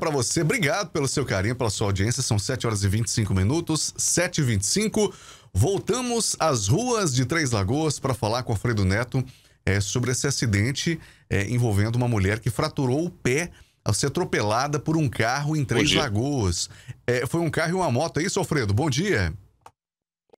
para você. Obrigado pelo seu carinho, pela sua audiência. São 7 horas e 25 minutos, 7 e 25 Voltamos às ruas de Três Lagoas para falar com o Alfredo Neto é, sobre esse acidente é, envolvendo uma mulher que fraturou o pé ao ser atropelada por um carro em Três Lagoas. É, foi um carro e uma moto, é isso, Alfredo? Bom dia.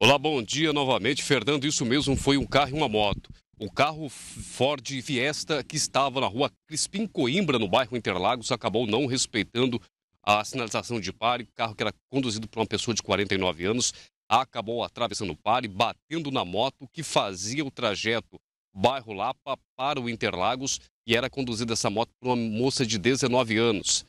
Olá, bom dia novamente, Fernando. Isso mesmo, foi um carro e uma moto. O carro Ford Fiesta que estava na rua Crispim Coimbra, no bairro Interlagos, acabou não respeitando a sinalização de pare. O carro que era conduzido por uma pessoa de 49 anos acabou atravessando o pare, batendo na moto que fazia o trajeto bairro Lapa para o Interlagos e era conduzida essa moto por uma moça de 19 anos.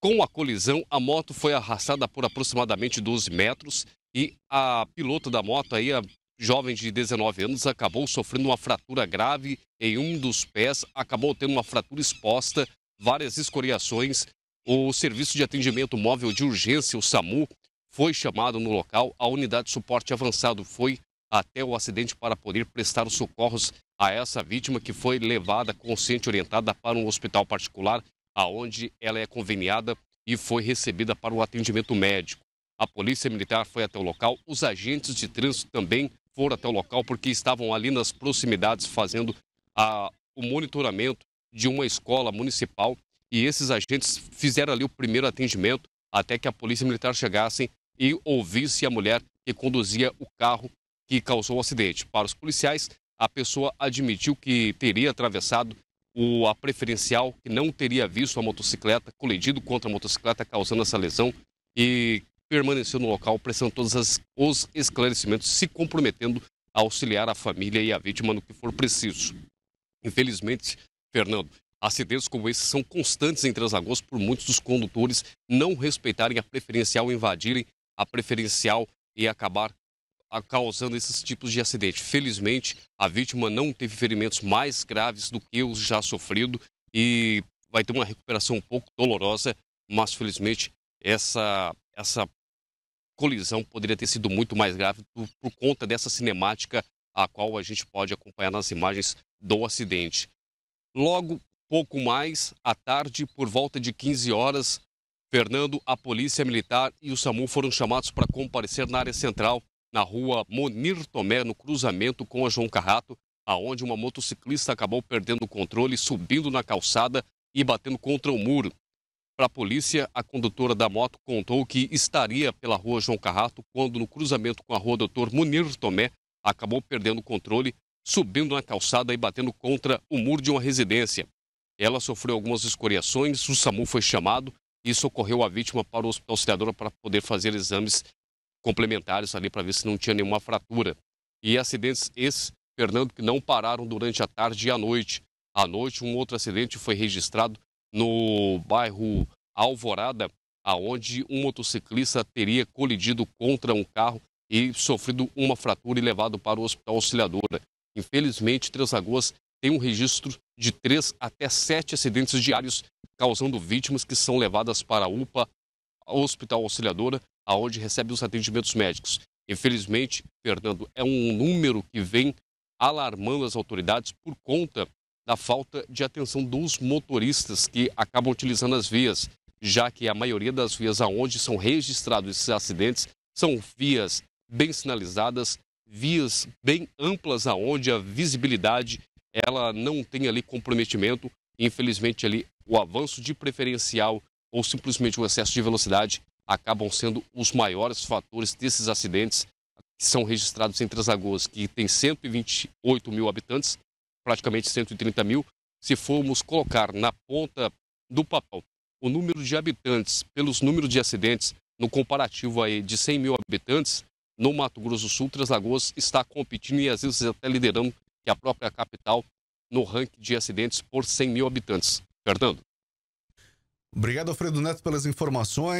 Com a colisão, a moto foi arrastada por aproximadamente 12 metros e a piloto da moto, aí, a jovem de 19 anos, acabou sofrendo uma fratura grave em um dos pés, acabou tendo uma fratura exposta, várias escoriações. O Serviço de Atendimento Móvel de Urgência, o SAMU, foi chamado no local. A unidade de suporte avançado foi até o acidente para poder prestar os socorros a essa vítima que foi levada consciente orientada para um hospital particular, aonde ela é conveniada e foi recebida para o atendimento médico. A polícia militar foi até o local, os agentes de trânsito também foram até o local porque estavam ali nas proximidades fazendo a, o monitoramento de uma escola municipal e esses agentes fizeram ali o primeiro atendimento até que a polícia militar chegasse e ouvisse a mulher que conduzia o carro que causou o acidente. Para os policiais, a pessoa admitiu que teria atravessado o, a preferencial, que não teria visto a motocicleta, colidido contra a motocicleta, causando essa lesão e permaneceu no local prestando todos as, os esclarecimentos, se comprometendo a auxiliar a família e a vítima no que for preciso. Infelizmente, Fernando, Acidentes como esses são constantes as lagoas por muitos dos condutores não respeitarem a preferencial, invadirem a preferencial e acabar causando esses tipos de acidente. Felizmente, a vítima não teve ferimentos mais graves do que os já sofrido e vai ter uma recuperação um pouco dolorosa, mas felizmente essa essa colisão poderia ter sido muito mais grave por, conta dessa cinemática a qual a gente pode acompanhar nas imagens do acidente. Logo, pouco mais à tarde, por volta de 15 horas, Fernando, a Polícia Militar e o SAMU foram chamados para comparecer na área central, na rua Monir Tomé, no cruzamento com a João Carrato, aonde uma motociclista acabou perdendo o controle, subindo na calçada e batendo contra o muro. Para a polícia, a condutora da moto contou que estaria pela rua João Carrato quando, no cruzamento com a rua Doutor Munir Tomé, acabou perdendo o controle, subindo na calçada e batendo contra o muro de uma residência. Ela sofreu algumas escoriações, o SAMU foi chamado e socorreu a vítima para o Hospital Auxiliadora para poder fazer exames complementares ali para ver se não tinha nenhuma fratura. E acidentes esses, Fernando, que não pararam durante a tarde e a noite. À noite, um outro acidente foi registrado no bairro Alvorada, aonde um motociclista teria colidido contra um carro e sofrido uma fratura e levado para o Hospital Auxiliadora. Infelizmente, Três Lagoas tem um registro de três até sete acidentes diários, causando vítimas que são levadas para a UPA, Hospital Auxiliadora, aonde recebe os atendimentos médicos. Infelizmente, Fernando, é um número que vem alarmando as autoridades por conta da falta de atenção dos motoristas que acabam utilizando as vias, já que a maioria das vias aonde são registrados esses acidentes são vias bem sinalizadas, vias bem amplas aonde a visibilidade ela não tem ali comprometimento. Infelizmente, ali o avanço de preferencial ou simplesmente o excesso de velocidade acabam sendo os maiores fatores desses acidentes que são registrados entre as lagoas, que tem 128 mil habitantes, praticamente 130 mil. Se formos colocar na ponta do papel o número de habitantes pelos números de acidentes no comparativo aí de 100 mil habitantes, no Mato Grosso do Sul, Três Lagoas está competindo e às vezes até liderando que a própria capital no ranking de acidentes por 100 mil habitantes. Fernando. Obrigado, Alfredo Neto, pelas informações.